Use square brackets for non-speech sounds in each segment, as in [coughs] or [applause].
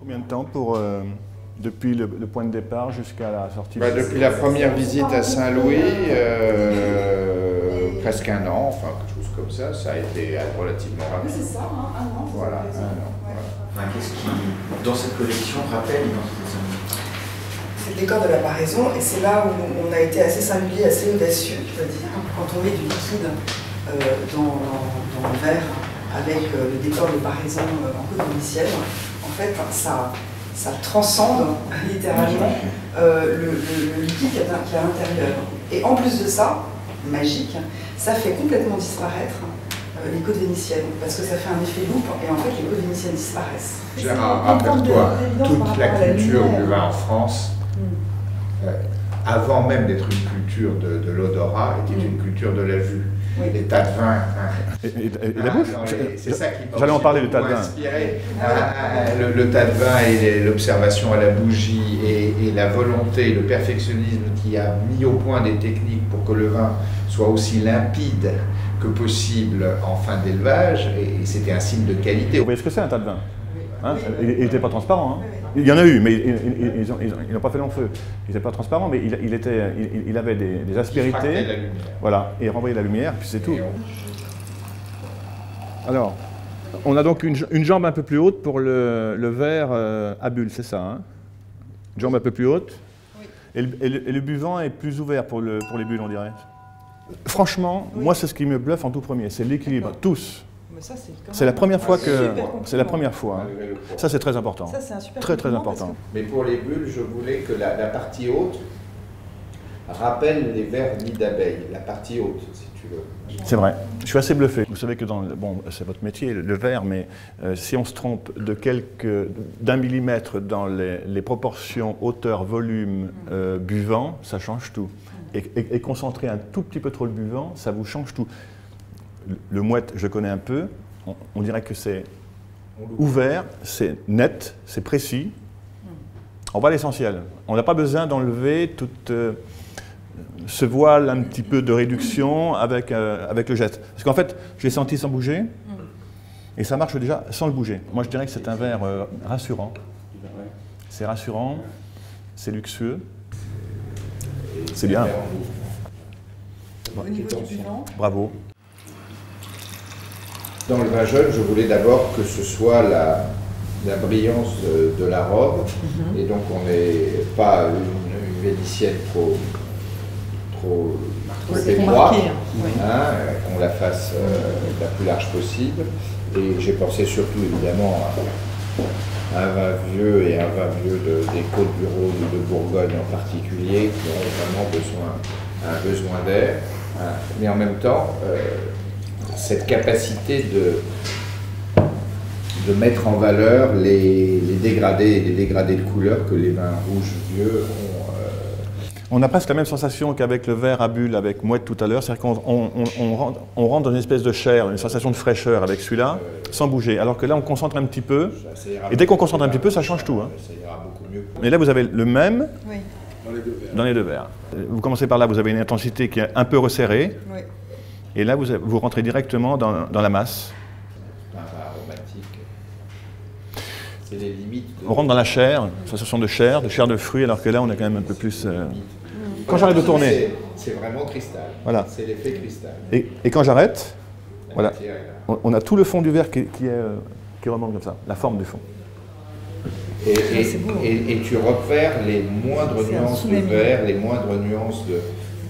Combien de temps pour, euh, depuis le, le point de départ jusqu'à la sortie Bah, depuis la première visite à Saint-Louis, euh, presque un an, enfin quelque chose comme ça, ça a été relativement rapide. C'est ça, hein, un an. Voilà, un an. voilà. Enfin, Qu'est-ce qui, dans cette collection, rappelle l'identité de C'est le décor de l'apparaison et c'est là où on a été assez singulier, assez audacieux, je veux dire. Quand on met du liquide euh, dans, dans le verre avec euh, le décor de paraison euh, en côte initiale, en fait, ça, ça transcende littéralement euh, le, le- le liquide qui est à l'intérieur. Et en plus de ça, magique, ça fait complètement disparaître euh, les côtes vénitiennes parce que ça fait un effet loupe et en fait les côtes vénitiennes disparaissent. Gérard, rappelle-toi, toute la culture du vin en France, euh, avant même d'être une culture de, de l'odorat, était une culture de la vue. Oui. Les tas de vin. hein. Et, et- et la Ah, bouffe J'allais en parler, le tas de vin. inspiré. Ah, ah, le, le tas de vin et l'observation à la bougie et, et la volonté, le perfectionnisme qui a mis au point des techniques pour que le vin soit aussi limpide que possible en fin d'élevage, et, et c'était un signe de qualité. Vous voyez ce que c'est un tas de vin Hein Oui. Il n'était pas transparent. hein. Il y en a eu, mais ils- ils- ils ont- ils ont- ils n'ont pas fait long feu. Il n'était pas transparent, mais il, il était, il, il avait des, des aspérités. la lumière. Voilà, et il renvoyait la lumière, puis c'est tout. Alors, on a donc une, une jambe un peu plus haute pour le, le verre euh, à bulle, c'est ça hein? Une jambe un peu plus haute. Et, le, et le- et le buvant est plus ouvert pour, le, pour les bulles, on dirait? Franchement, moi, c'est ce qui me bluffe en tout premier, c'est l'équilibre. Tous. C'est la première fois que. C'est la première fois. hein. Ça, c'est très important. Ça, c'est un super Très, très important. Mais pour les bulles, je voulais que la, la partie haute rappelle les vers nids d'abeilles, la partie haute, si tu veux. C'est vrai. Je suis assez bluffé. Vous savez que dans le- bon, c'est votre métier, le verre, mais euh, si on se trompe de quelques d'un millimètre dans les, les proportions hauteur, volume, euh, buvant, ça change tout. Et, et- et concentrer un tout petit peu trop le buvant, ça vous change tout. Le, mouette, je connais un peu. On, on dirait que c'est ouvert, c'est net, c'est précis. On va à l'essentiel. On n'a pas besoin d'enlever toute euh, ce voile un petit peu de réduction avec, euh, avec le geste. Parce qu'en fait, je l'ai senti sans bouger, et ça marche déjà sans le bouger. Moi, je dirais que c'est un verre euh, rassurant. C'est rassurant, c'est luxueux. C'est bien. Au niveau du buvant, Bravo. Dans le vin jeune, je voulais d'abord que ce soit la, la brillance de, de la robe, et donc on n'est pas une, une vénitienne trop, trop, trop étroite, hein. Oui. hein, euh, qu'on la fasse euh, la plus large possible. Et j'ai pensé surtout évidemment à, à un vin vieux et un vin vieux de, des Côtes du Rhône de Bourgogne en particulier, qui ont vraiment besoin, un besoin d'air. hein. Mais en même temps, euh, cette capacité de, de mettre en valeur les, les dégradés les dégradés de couleur que les vins rouges vieux ont. euh, On a presque la même sensation qu'avec le verre à bulle avec mouette tout à l'heure, c'est-à-dire qu'on on- on- on rentre, on rentre dans une espèce de chair, une sensation de fraîcheur avec celui-là, sans bouger. Alors que là, on concentre un petit peu, Et dès qu'on concentre un petit peu, ça change tout, hein. Ça ira beaucoup mieux. mais là, vous avez le même oui, dans les deux verres. Euh, Vous commencez par là, vous avez une intensité qui est un peu resserrée, oui. Et là, vous, vous rentrez directement dans, dans la masse. un vin aromatique. C'est les limites. de- On rentre dans la chair, sensation de chair, de chair de fruits, alors que là, on est quand même un peu plus... euh, Quand j'arrête de tourner, C'est- vraiment cristal. Voilà. C'est l'effet cristal. et, et quand j'arrête, Voilà. on, on a tout le fond du verre qui, qui est, euh, qui remonte comme ça, la forme du fond. Et, et- tu repères les moindres nuances de tsunami. vert, les moindres nuances de.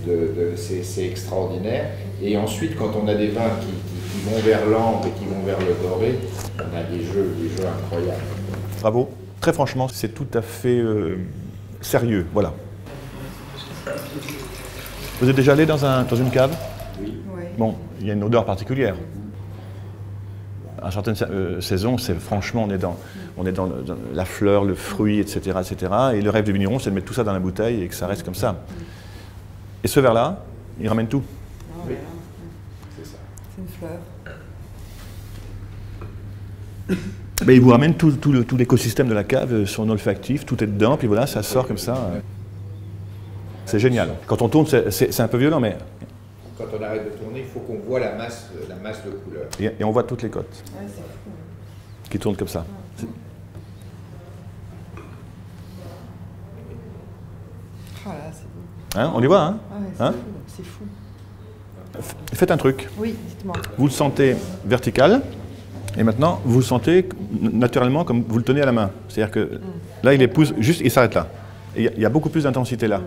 De- de- c'est extraordinaire. Et ensuite, quand on a des vins qui, qui- qui vont vers l'ambre et qui vont vers le doré, on a des jeux, des jeux incroyables. Bravo. Très franchement, c'est tout à fait euh, sérieux, voilà. Vous êtes déjà allé dans, un, dans une cave? Oui. Bon, il y a une odeur particulière. À certaines euh, saisons, c'est franchement, on est, dans, on est dans la fleur, le fruit, etc., etc. Et le rêve du vigneron, c'est de mettre tout ça dans la bouteille et que ça reste comme ça. Et ce verre-là, il ramène tout. Oui. là, C'est ça. C'est une fleur. [coughs] Mais il vous ramène tout, tout le- tout l'écosystème de la cave, euh, son olfactif, tout est dedans, puis voilà, ça sort comme ça. C'est génial. Quand on tourne, c'est- c'est c'est un peu violent, mais Quand on arrête de tourner, il faut qu'on voit la masse, la masse de couleurs. et, et on voit toutes les côtes Ouais, c'est fou. qui tournent comme ça. Hein, on y voit, hein, Ah ouais, Hein fou, c'est fou. Faites un truc. Oui, dites-moi. Vous le sentez vertical, et maintenant, vous le sentez naturellement comme vous le tenez à la main. C'est-à-dire que là, il épouse juste, il s'arrête là. Il y a- il y, a beaucoup plus d'intensité là.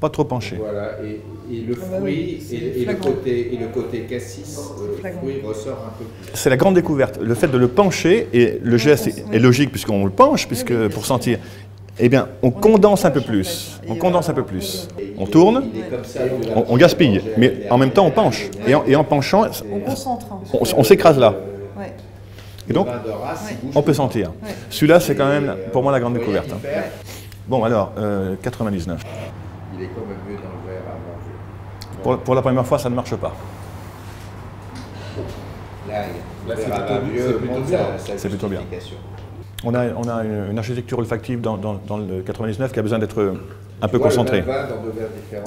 Pas trop penché. Voilà, et, et le Ah bah oui, fruit c'est et, et le côté, et le côté cassis, euh, le fruit ressort un peu plus. C'est la grande découverte. Le fait de le pencher, et le geste est, est logique puisqu'on le penche, puisque pour sentir, eh bien, on condense un peu plus. On condense un peu plus. On tourne, on, on gaspille, mais en même temps on penche. Et en, et en penchant, On hein. on, s'écrase là. Ouais. Et donc, on peut sentir. Ouais. Celui-là, c'est quand même pour moi la grande découverte. hein. Bon, alors, euh, 99. Il est comme mieux dans le verre avant. Pour, pour la première fois, ça ne marche pas. Là, c'est plutôt- bien. On a, on a une, une architecture olfactive dans, dans- dans le 99 qui a besoin d'être un peu Tu concentrée.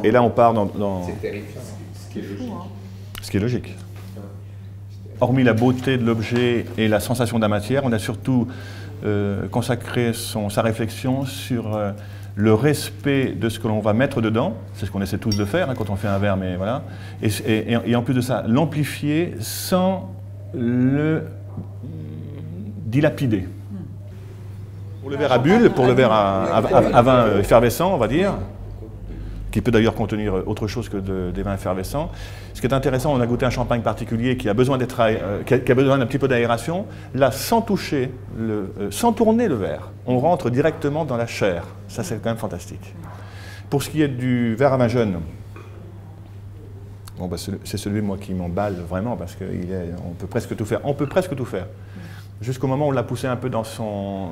Et là, on part dans, dans C'est terrifiant. Ce qui est logique. ce qui est logique. Hormis la beauté de l'objet et la sensation de la matière, on a surtout euh, consacré son- sa réflexion sur euh, le respect de ce que l'on va mettre dedans. C'est ce qu'on essaie tous de faire hein, quand on fait un verre, mais voilà. Et, et- et- et en plus de ça, l'amplifier sans le dilapider. Pour le verre à bulles, pour le verre à, vin euh, effervescent, on va dire, qui peut d'ailleurs contenir autre chose que de- des vins effervescents. Ce qui est intéressant, on a goûté un champagne particulier qui a besoin d'être, euh, qui a, besoin d'un petit peu d'aération. Là, sans toucher, euh, sans tourner le verre, on rentre directement dans la chair. Ça, c'est quand même fantastique. Pour ce qui est du verre à vin jeune, bon, bah, c'est celui moi qui m'emballe vraiment parce qu'on peut presque tout faire. On peut presque tout faire. Jusqu'au moment où on l'a poussé un peu dans son.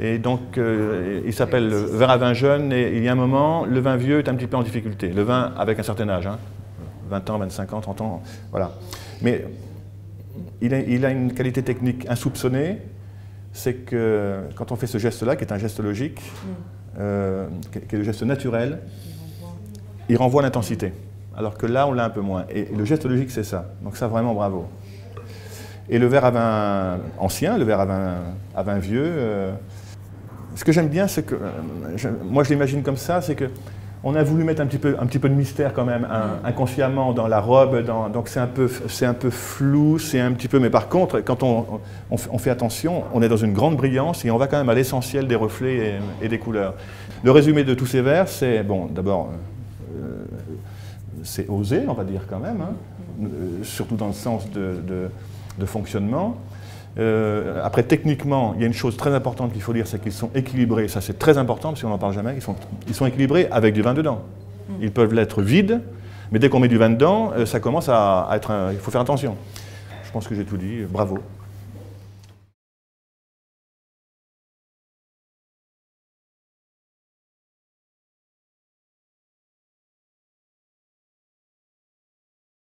Et donc, euh, il s'appelle le verre à vin jeune, et il y a un moment, le vin vieux est un petit peu en difficulté. Le vin avec un certain âge, hein, 20 ans, 25 ans, 30 ans, voilà. Mais il a, il a une qualité technique insoupçonnée, c'est que quand on fait ce geste-là, qui est un geste logique, euh, qui est- qui est le geste naturel, il renvoie l'intensité. Alors que là, on l'a un peu moins. Et le geste logique, c'est ça. Donc ça, vraiment, bravo. Et le verre à vin ancien, le verre à vin, vieux, euh, ce que j'aime bien, c'est que, euh, moi je l'imagine comme ça, c'est que on a voulu mettre un petit peu, un petit peu de mystère quand même, hein, inconsciemment dans la robe, donc c'est un, peu, un peu flou, c'est un petit peu, mais par contre, quand on, fait- on fait attention, on est dans une grande brillance et on va quand même à l'essentiel des reflets et, des couleurs. Le résumé de tous ces verres, c'est, bon, d'abord, euh, c'est osé, on va dire quand même, hein, surtout dans le sens de- de fonctionnement. Euh, après, techniquement, il y a une chose très importante qu'il faut dire, c'est qu'ils sont équilibrés. Ça, c'est très important, parce qu'on n'en parle jamais. Ils sont, ils sont équilibrés avec du vin dedans. Ils peuvent l'être vides, mais dès qu'on met du vin dedans, euh, ça commence à, à être... un- il faut faire attention. Je pense que j'ai tout dit. Bravo.